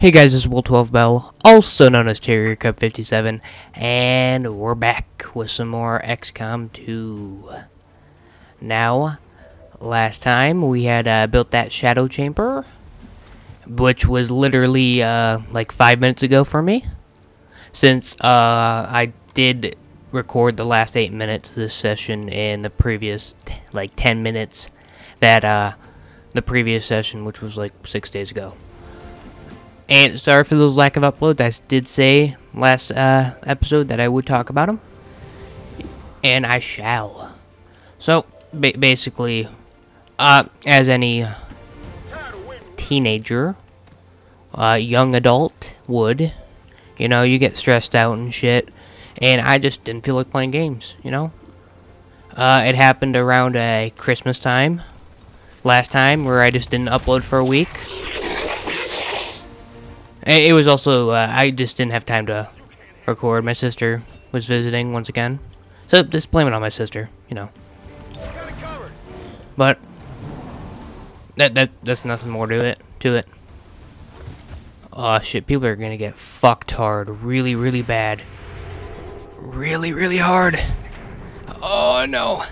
Hey guys, this is Will12 Bell, also known as Tarrier Cub 57, and we're back with some more XCOM 2. Now, last time we had uh, built that shadow chamber, which was literally uh, like five minutes ago for me, since uh, I did record the last eight minutes of this session in the previous like 10 minutes that uh, the previous session, which was like six days ago. And sorry for those lack of uploads. I did say last uh, episode that I would talk about them. And I shall. So, ba basically, uh, as any teenager, uh, young adult would, you know, you get stressed out and shit. And I just didn't feel like playing games, you know? Uh, it happened around a Christmas time. Last time, where I just didn't upload for a week. It was also, uh, I just didn't have time to record. My sister was visiting once again. So just blame it on my sister, you know. But that that that's nothing more to it to it. Oh shit, people are gonna get fucked hard. Really, really bad. Really, really hard. Oh no.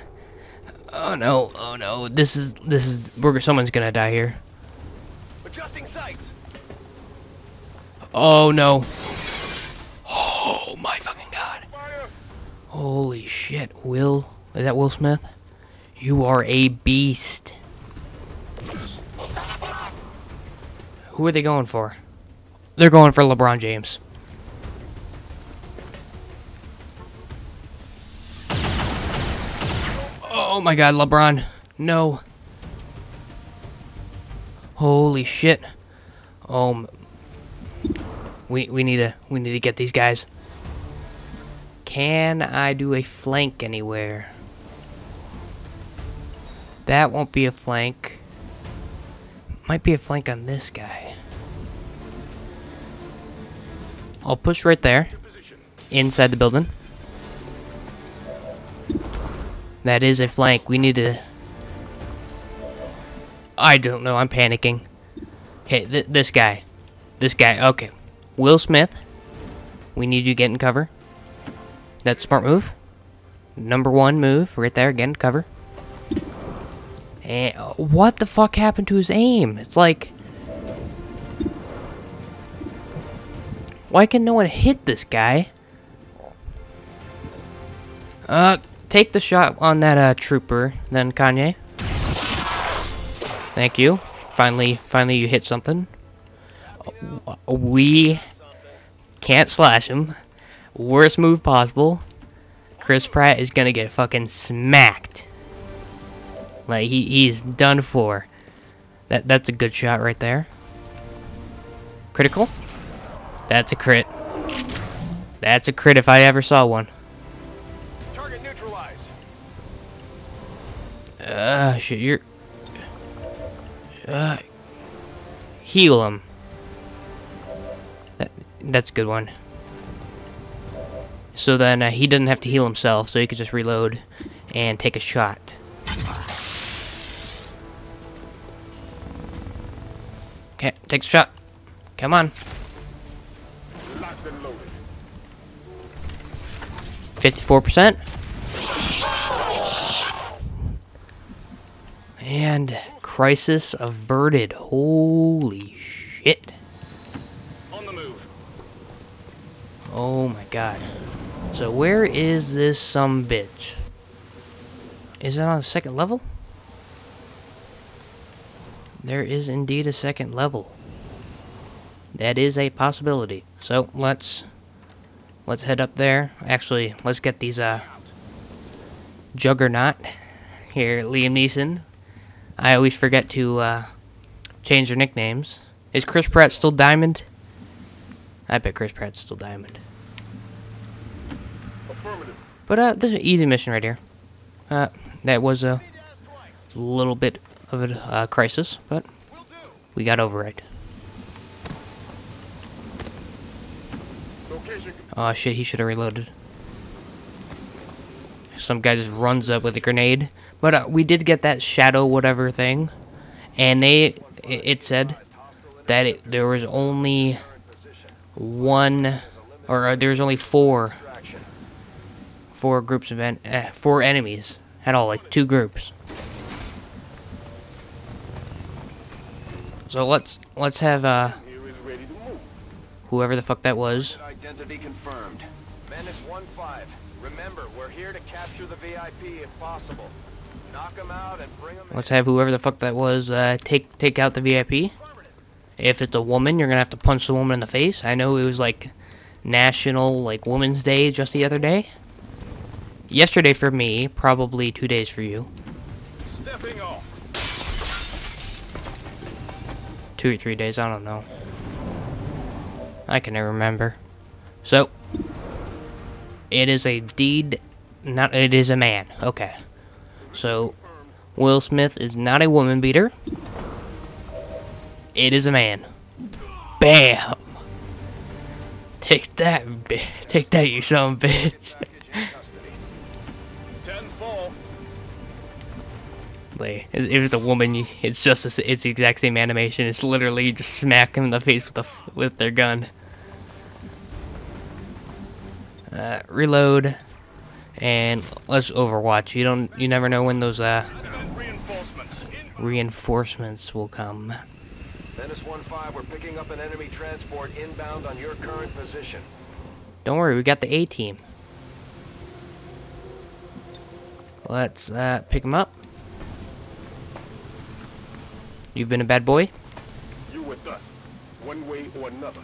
Oh no, oh no. This is this is someone's gonna die here. Oh no. Oh my fucking god. Holy shit, Will. Is that Will Smith? You are a beast. Who are they going for? They're going for LeBron James. Oh my god, LeBron. No. Holy shit. Um we we need to we need to get these guys. Can I do a flank anywhere? That won't be a flank. Might be a flank on this guy. I'll push right there. Inside the building. That is a flank. We need to... I don't know. I'm panicking. Okay, th this guy. This guy. Okay. Will Smith. We need you getting cover. That's smart move. Number one move. Right there. Get in cover. And uh, what the fuck happened to his aim? It's like... Why can no one hit this guy? Uh, take the shot on that uh, trooper, then Kanye. Thank you. Finally, finally you hit something. We can't slash him. Worst move possible. Chris Pratt is gonna get fucking smacked. Like he he's done for. That that's a good shot right there. Critical? That's a crit. That's a crit if I ever saw one. Target neutralized. Uh shit, you're uh heal him. That, that's a good one. So then uh, he doesn't have to heal himself, so he could just reload and take a shot. Okay, take a shot. Come on. Locked and loaded. 54%. And crisis averted. Holy shit. On the move. Oh my god. So where is this some bitch? Is it on the second level? There is indeed a second level. That is a possibility. So let's let's head up there. Actually, let's get these uh Juggernaut here, Liam Neeson. I always forget to uh, change their nicknames. Is Chris Pratt still Diamond? I bet Chris Pratt's still Diamond. But uh, this is an easy mission right here. Uh, that was a little bit of a uh, crisis, but we got over it. Oh shit, he should have reloaded. Some guy just runs up with a grenade. But uh, we did get that shadow whatever thing. And they, it, said, that it, there was only one, or uh, there was only four. Four groups of en- uh, four enemies. at all like two groups. So let's let's have uh Here is ready to move. whoever the fuck that was. Identity confirmed. Menace 1-5. Remember, we're here to capture the VIP if possible. Knock them out and bring them Let's have whoever the fuck that was uh, take take out the VIP. If it's a woman, you're gonna have to punch the woman in the face. I know it was like National like Women's Day just the other day. Yesterday for me, probably two days for you, Stepping off. two or three days. I don't know. I can never remember. So it is a deed. Not it is a man. Okay. So Will Smith is not a woman beater. It is a man. Bam. Take that, bi- take that, you son of a bitch. Like, if it's a woman, it's just the s- it's the exact same animation. It's literally just smack them in the face with the with their gun. Uh, reload, and let's Overwatch. You don't, you never know when those uh Reinforcements. Reinforcements will come. Menace 1-5, we're picking up an enemy transport inbound on your current position. Don't worry, we got the A team. Let's uh, pick him up. You've been a bad boy. You with us, one way or another.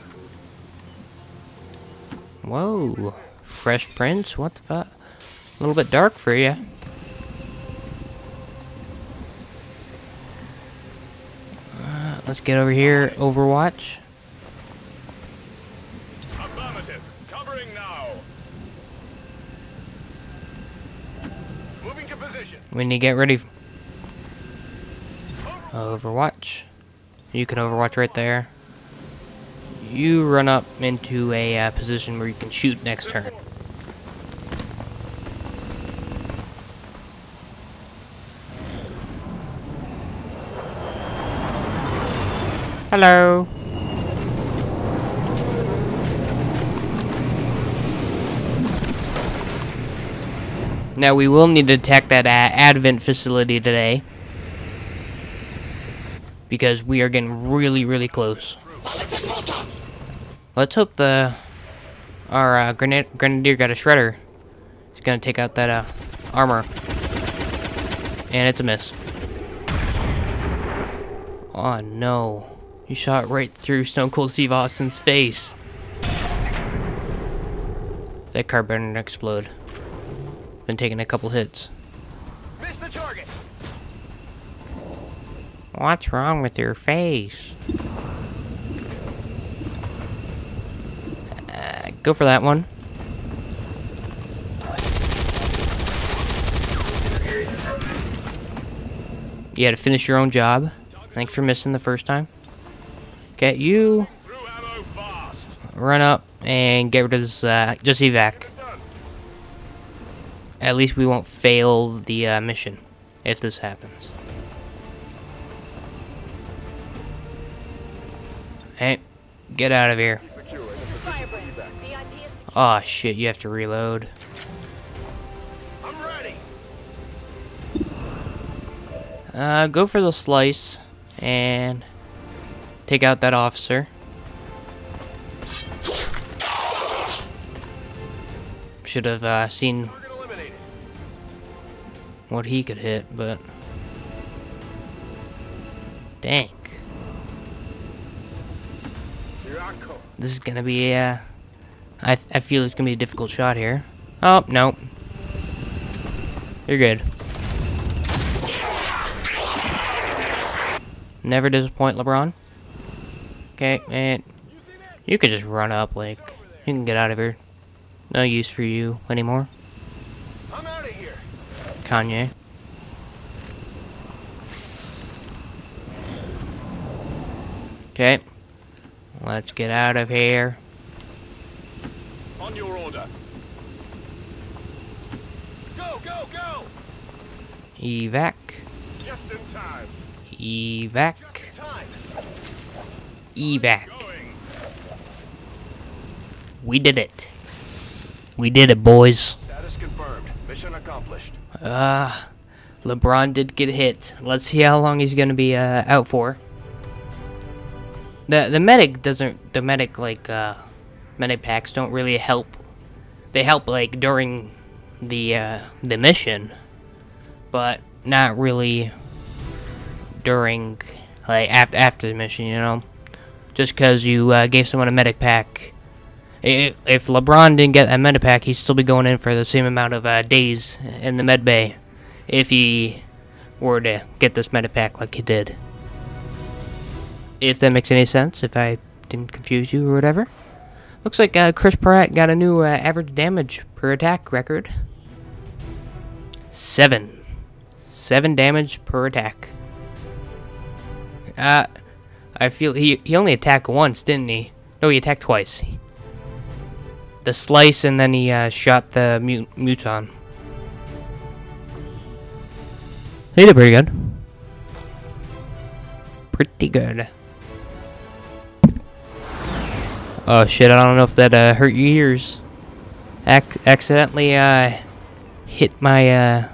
Whoa, Fresh Prince. What the fuck? A little bit dark for you. Uh, let's get over here, Overwatch. Affirmative. Covering now. Moving to position. We need to get ready. Overwatch. You can Overwatch right there. You run up into a uh, position where you can shoot next turn. Hello. Now we will need to attack that uh, Advent facility today. Because we are getting really, really close. Let's hope the our uh, grenade, grenadier got a shredder. He's gonna take out that uh, armor, and it's a miss. Oh no! He shot right through Stone Cold Steve Austin's face. That car better not explode. Been taking a couple hits. Miss the target. What's wrong with your face? Uh, go for that one. You had to finish your own job. Thanks for missing the first time. Get you run up and get rid of this, uh, just evac. At least we won't fail the uh, mission if this happens. Get out of here. Oh shit, you have to reload. Uh, go for the slice and take out that officer. Should have uh, seen what he could hit, but dang, this is gonna be uh, I I feel it's gonna be a difficult shot here. Oh no, you're good. Never disappoint, LeBron. Okay, and you could just run up, like you can get out of here. No use for you anymore, I'm out of here. Kanye. Okay, let's get out of here. On your order. Go, go, go. Evac, Just in time. evac. Time. evac. We did it. We did it, boys. Status confirmed. Mission accomplished. Uh, LeBron did get hit. Let's see how long he's gonna be uh, out for. The the medic doesn't. The medic like uh, medic packs don't really help. They help like during the uh, the mission, but not really during like after after the mission. You know, just because you uh, gave someone a medic pack. If LeBron didn't get that medic pack, he'd still be going in for the same amount of uh, days in the med bay if he were to get this medic pack like he did. If that makes any sense, if I didn't confuse you or whatever. Looks like uh, Chris Pratt got a new uh, average damage per attack record. Seven. Seven damage per attack. Uh, I feel he he only attacked once, didn't he? No, he attacked twice. The slice and then he uh, shot the mut muton. He did pretty good. Pretty good. Oh shit, I don't know if that uh, hurt your ears. Ac accidentally uh, hit my uh,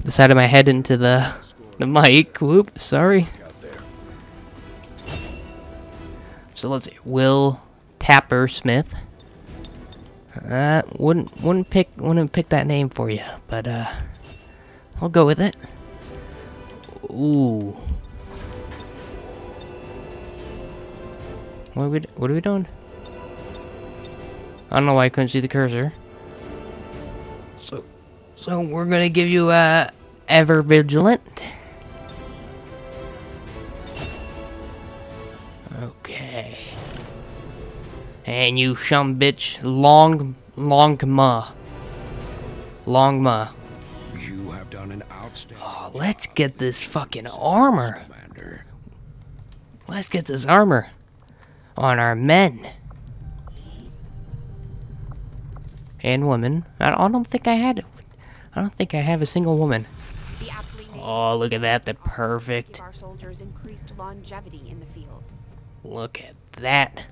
the side of my head into the the mic. Whoop, sorry. So let's see. Will Tapper Smith. Uh, wouldn't wouldn't pick wouldn't pick that name for you, but uh, I'll go with it. Ooh. What are we what are we doing? I don't know why I couldn't see the cursor. So so we're gonna give you uh ever vigilant. Okay. And you shum bitch long long ma. Long ma. You have done an outstanding Oh, let's get this fucking armor. commander. Let's get this armor on our men. And women. I don't think I had. I don't think I have a single woman. The aptly named Oh, look at that. The perfect. our soldiers increased longevity in the field. Look at that.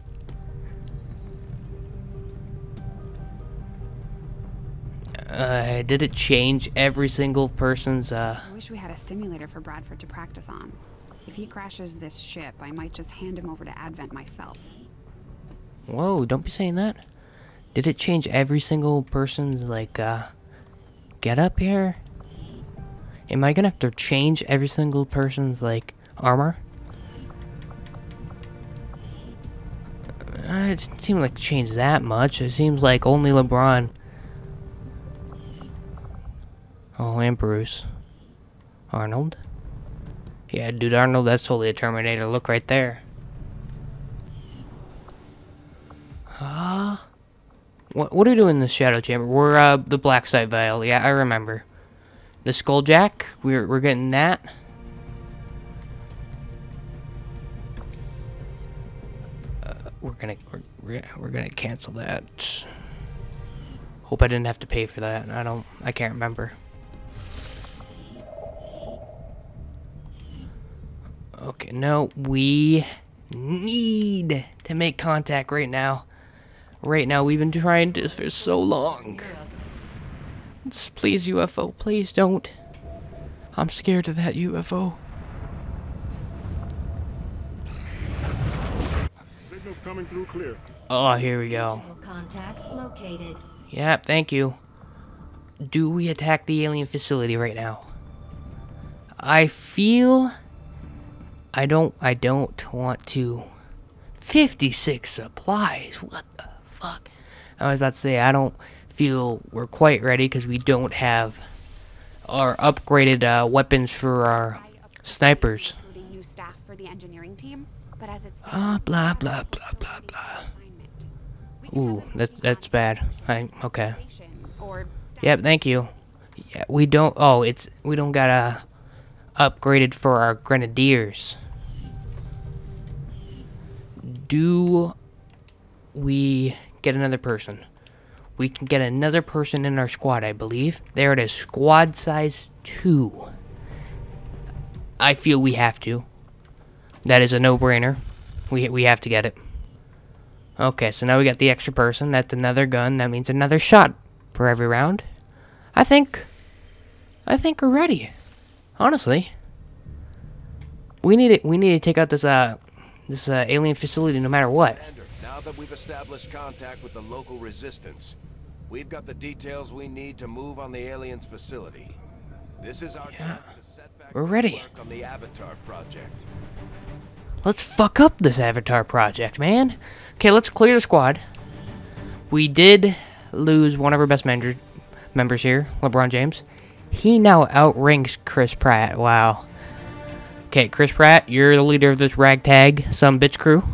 Uh, did it change every single person's, uh... I wish we had a simulator for Bradford to practice on. If he crashes this ship, I might just hand him over to Advent myself. Whoa, don't be saying that. Did it change every single person's, like, uh, get up here? Am I gonna have to change every single person's, like, armor? Uh, it didn't seem like it changed that much. It seems like only LeBron. Oh, and Bruce. Arnold. Yeah, dude, Arnold, that's totally a Terminator look right there. Ah. What, what are we doing in the Shadow Chamber? We're, uh, the Black Site Vial. Yeah, I remember. The Skulljack? We're, we're getting that. Uh, we're gonna, we're, we're, we're gonna cancel that. Hope I didn't have to pay for that. I don't, I can't remember. Okay, no, we need to make contact right now. Right now, we've been trying this for so long. Just please, UFO, please don't. I'm scared of that UFO. Signals coming through clear. Oh, here we go. Contacts located. Yep, thank you. Do we attack the alien facility right now? I feel I don't I don't want to 56 supplies. What the fuck? I was about to say I don't feel we're quite ready cuz we don't have our upgraded uh, weapons for our snipers. Team, Ah, blah blah blah blah blah. Ooh, that that's bad. I okay. Yep, thank you. Yeah, we don't. Oh, it's we don't got a upgraded for our grenadiers. Do we get another person? We can get another person in our squad, I believe. There it is, squad size two. I feel we have to. That is a no-brainer. We we have to get it. Okay, so now we got the extra person. That's another gun. That means another shot for every round. I think I think we're ready. Honestly. We need it we need to take out this uh this uh, alien facility no matter what. Now that we've established contact with the local resistance, we've got the details we need to move on the aliens' facility. This is our Yeah. chance to set back We're ready. on the Avatar project. Let's fuck up this Avatar project, man. Okay, let's clear the squad. We did lose one of our best members here, LeBron James. He now outranks Chris Pratt. Wow. Okay, Chris Pratt, you're the leader of this ragtag some bitch crew.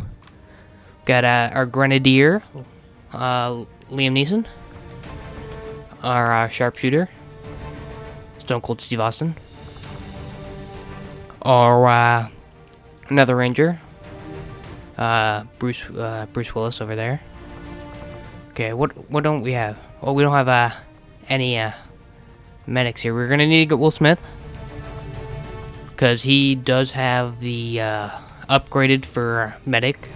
Got uh, our grenadier, uh, Liam Neeson. Our uh, sharpshooter, Stone Cold Steve Austin. Our uh, another ranger. Uh, Bruce, uh, Bruce Willis over there. Okay, what what don't we have? Oh, we don't have any medics here. We're gonna need to get Will Smith because he does have the uh, upgraded for medic,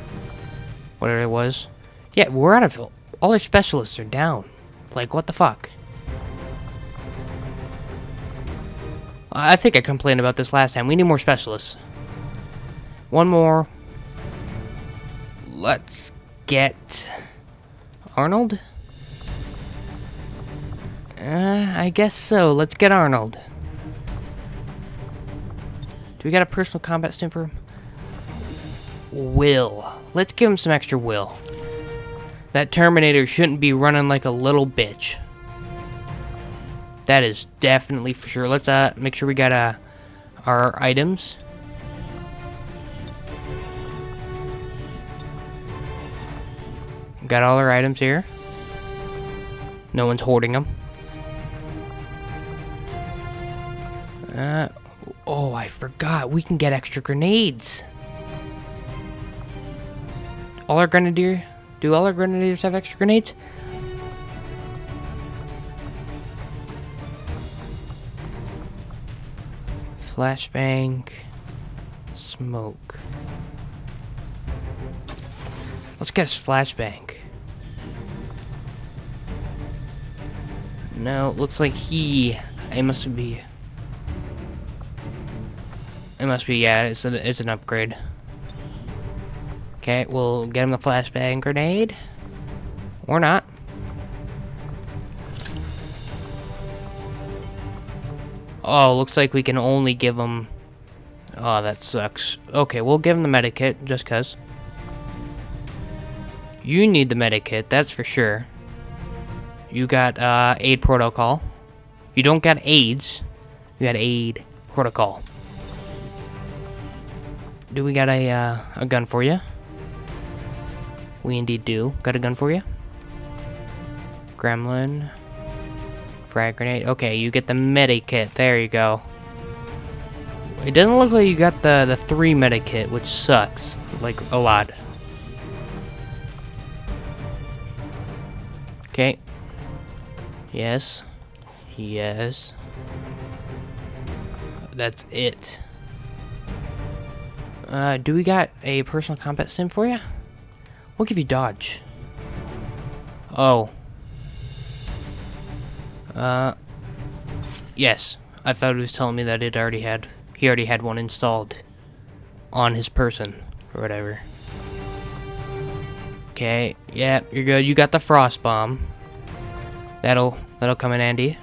whatever it was. Yeah, we're out of all our specialists are down. Like what the fuck? I think I complained about this last time. We need more specialists. One more. Let's get Arnold. Uh, I guess so. Let's get Arnold. Do we got a personal combat stim for him? Will. Let's give him some extra will. That Terminator shouldn't be running like a little bitch. That is definitely for sure. Let's uh make sure we got uh our items. Got all our items here. No one's hoarding them. Uh, oh, I forgot. We can get extra grenades. All our grenadier, do all our grenadiers have extra grenades? Flashbang, smoke. Let's get a flashbang. No, looks like he. I must be. It must be yeah. It's an it's an upgrade. Okay, we'll get him the flashbang grenade, or not. Oh, looks like we can only give him. Oh, that sucks. Okay, we'll give him the medikit just cause. You need the medikit, that's for sure. You got uh, aid protocol. You don't got AIDS. You got aid protocol. Do we got a uh, a gun for you? We indeed do. Got a gun for you? Gremlin. Frag grenade. Okay, you get the medikit. There you go. It doesn't look like you got the the three medikit, which sucks like a lot. Okay. Yes. Yes. That's it. Uh, do we got a personal combat sim for you? We'll give you dodge. Oh. Uh. Yes. I thought he was telling me that it already had. He already had one installed. On his person. Or whatever. Okay. Yeah, you're good. You got the frost bomb. That'll that'll come in handy.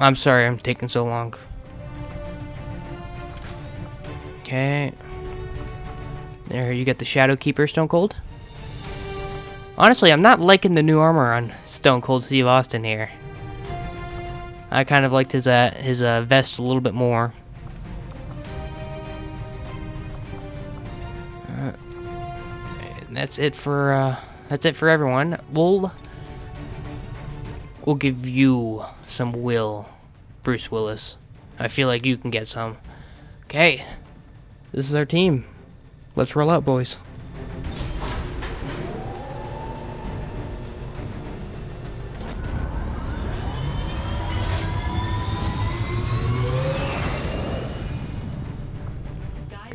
I'm sorry I'm taking so long. Okay. There, you get the Shadow Keeper Stone Cold. Honestly, I'm not liking the new armor on Stone Cold Steve Austin here. I kind of liked his uh, his uh, vest a little bit more. Uh, that's it for uh, that's it for everyone. We'll we'll give you some will, Bruce Willis. I feel like you can get some. Okay, this is our team. Let's roll out, boys.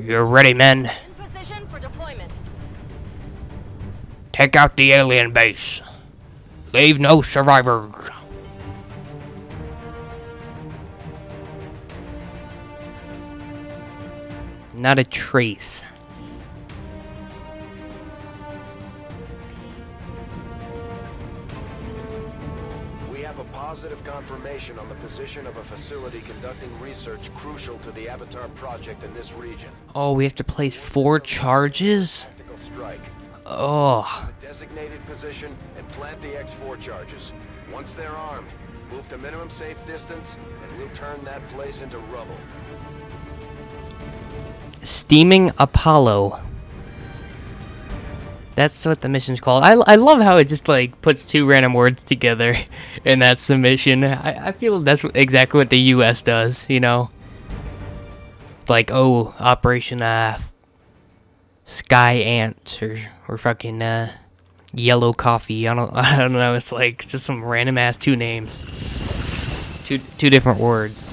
You're ready, men. In for deployment. Take out the alien base. Leave no survivors. Not a trace. We have a positive confirmation on the position of a facility conducting research crucial to the Avatar project in this region. Oh, we have to place four charges? Oh. Designated position and plant the X4 charges. Once they're armed, move to minimum safe distance, and we'll turn that place into rubble. Steaming Apollo. That's what the mission's called. I, I love how it just like puts two random words together in that submission. I, I feel that's exactly what the U.S. does, you know? Like, oh, Operation uh, Sky Ant or, or fucking uh, Yellow Coffee. I don't, I don't know. It's like just some random ass two names. Two, two different words.